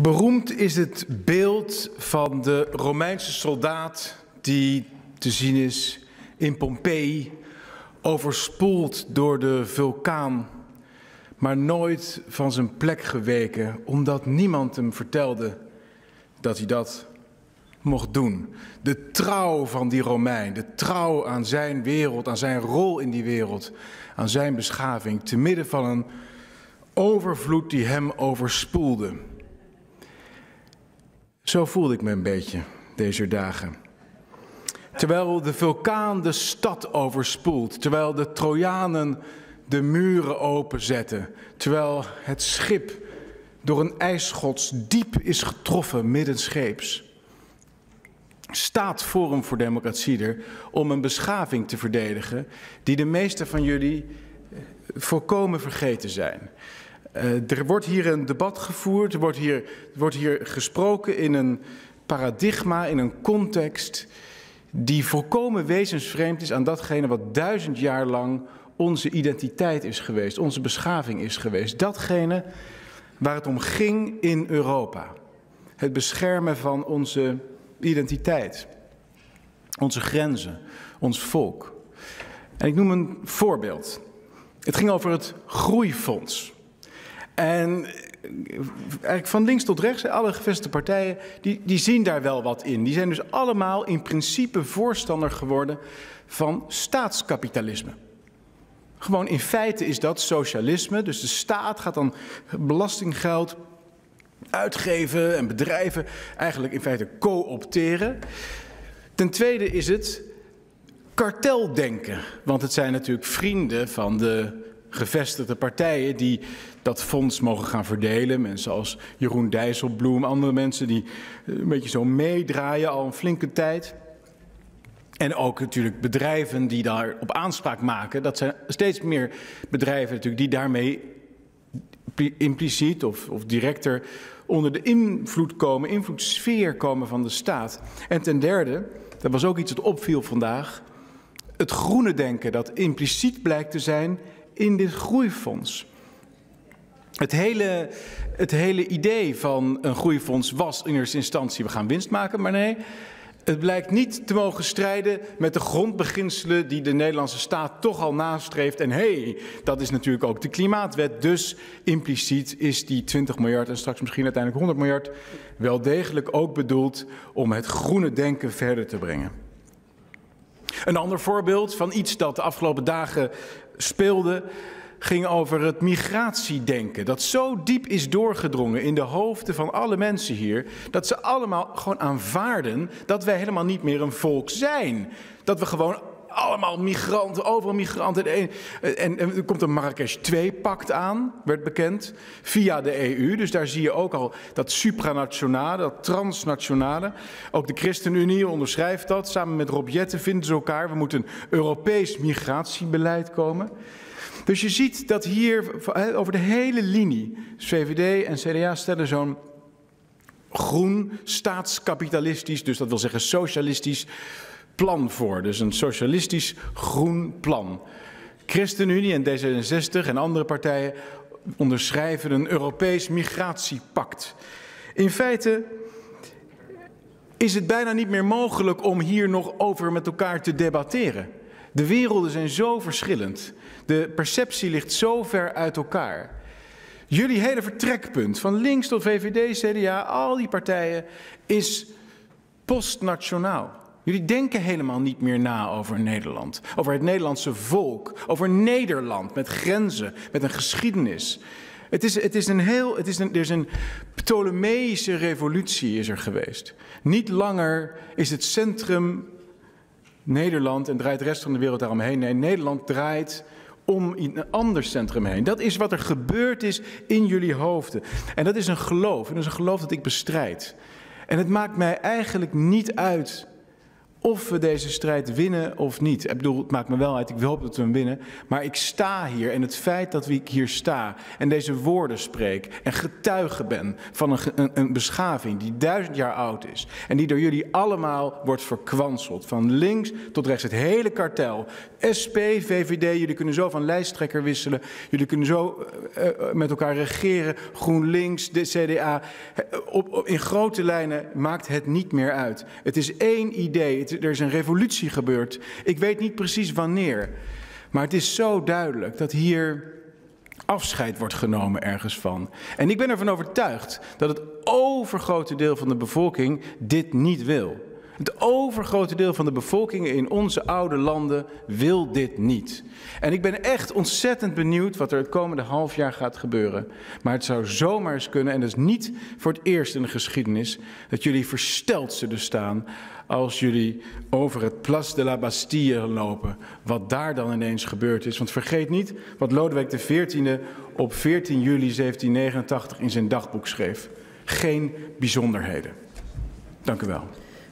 Beroemd is het beeld van de Romeinse soldaat die te zien is in Pompeii, overspoeld door de vulkaan, maar nooit van zijn plek geweken, omdat niemand hem vertelde dat hij dat mocht doen. De trouw van die Romein, de trouw aan zijn wereld, aan zijn rol in die wereld, aan zijn beschaving, te midden van een overvloed die hem overspoelde. Zo voelde ik me een beetje deze dagen. Terwijl de vulkaan de stad overspoelt, terwijl de Trojanen de muren openzetten, terwijl het schip door een ijsschots diep is getroffen middenscheeps, staat Forum voor Democratie er om een beschaving te verdedigen die de meeste van jullie volkomen vergeten zijn. Uh, er wordt hier een debat gevoerd, er wordt hier, er wordt hier gesproken in een paradigma, in een context die volkomen wezensvreemd is aan datgene wat duizend jaar lang onze identiteit is geweest, onze beschaving is geweest. Datgene waar het om ging in Europa. Het beschermen van onze identiteit, onze grenzen, ons volk. En ik noem een voorbeeld. Het ging over het Groeifonds. En eigenlijk van links tot rechts, alle gevestigde partijen, die, die zien daar wel wat in. Die zijn dus allemaal in principe voorstander geworden van staatskapitalisme. Gewoon in feite is dat socialisme. Dus de staat gaat dan belastinggeld uitgeven en bedrijven eigenlijk in feite co-opteren. Ten tweede is het karteldenken. Want het zijn natuurlijk vrienden van de gevestigde partijen die dat fonds mogen gaan verdelen. Mensen als Jeroen Dijsselbloem, andere mensen die eh, een beetje zo meedraaien al een flinke tijd. En ook natuurlijk bedrijven die daarop aanspraak maken. Dat zijn steeds meer bedrijven natuurlijk die daarmee impliciet of, of directer onder de invloed komen, invloedssfeer komen van de staat. En ten derde, dat was ook iets dat opviel vandaag, het groene denken dat impliciet blijkt te zijn in dit groeifonds. Het hele, het hele idee van een groeifonds was in eerste instantie we gaan winst maken, maar nee, het blijkt niet te mogen strijden met de grondbeginselen die de Nederlandse staat toch al nastreeft. En hé, hey, dat is natuurlijk ook de klimaatwet. Dus impliciet is die 20 miljard en straks misschien uiteindelijk 100 miljard wel degelijk ook bedoeld om het groene denken verder te brengen. Een ander voorbeeld van iets dat de afgelopen dagen speelde ging over het migratiedenken. Dat zo diep is doorgedrongen in de hoofden van alle mensen hier. Dat ze allemaal gewoon aanvaarden dat wij helemaal niet meer een volk zijn. Dat we gewoon allemaal migranten, overal migranten. En, en, er komt een Marrakesh 2-pact aan, werd bekend, via de EU. Dus daar zie je ook al dat supranationale, dat transnationale. Ook de ChristenUnie onderschrijft dat. Samen met Rob Jetten vinden ze elkaar. We moeten een Europees migratiebeleid komen. Dus je ziet dat hier over de hele linie, VVD en CDA stellen zo'n groen, staatskapitalistisch, dus dat wil zeggen socialistisch plan voor. Dus een socialistisch groen plan. ChristenUnie en D66 en andere partijen onderschrijven een Europees migratiepact. In feite is het bijna niet meer mogelijk om hier nog over met elkaar te debatteren. De werelden zijn zo verschillend. De perceptie ligt zo ver uit elkaar. Jullie hele vertrekpunt, van links tot VVD, CDA, al die partijen, is postnationaal. Jullie denken helemaal niet meer na over Nederland, over het Nederlandse volk, over Nederland met grenzen, met een geschiedenis. Het is, het is een heel, het is een, er is een Ptolemeïsche revolutie is er geweest. Niet langer is het centrum Nederland en draait de rest van de wereld daaromheen. Nee, Nederland draait om een ander centrum heen. Dat is wat er gebeurd is in jullie hoofden. En dat is een geloof. En dat is een geloof dat ik bestrijd. En het maakt mij eigenlijk niet uit of we deze strijd winnen of niet. Ik bedoel, het maakt me wel uit, ik hoop dat we hem winnen. Maar ik sta hier en het feit dat ik hier sta en deze woorden spreek en getuige ben van een, een, een beschaving die duizend jaar oud is. En die door jullie allemaal wordt verkwanseld. Van links tot rechts, het hele kartel. SP, VVD, jullie kunnen zo van lijsttrekker wisselen. Jullie kunnen zo uh, uh, met elkaar regeren. GroenLinks, de CDA. Op, in grote lijnen maakt het niet meer uit. Het is één idee er is een revolutie gebeurd. Ik weet niet precies wanneer. Maar het is zo duidelijk dat hier afscheid wordt genomen ergens van. En ik ben ervan overtuigd dat het overgrote deel van de bevolking dit niet wil. Het overgrote deel van de bevolking in onze oude landen wil dit niet. En ik ben echt ontzettend benieuwd wat er het komende half jaar gaat gebeuren. Maar het zou zomaar eens kunnen, en dat is niet voor het eerst in de geschiedenis, dat jullie versteld zullen staan als jullie over het Place de la Bastille lopen. Wat daar dan ineens gebeurd is. Want vergeet niet wat Lodewijk XIV op 14 juli 1789 in zijn dagboek schreef. Geen bijzonderheden. Dank u wel.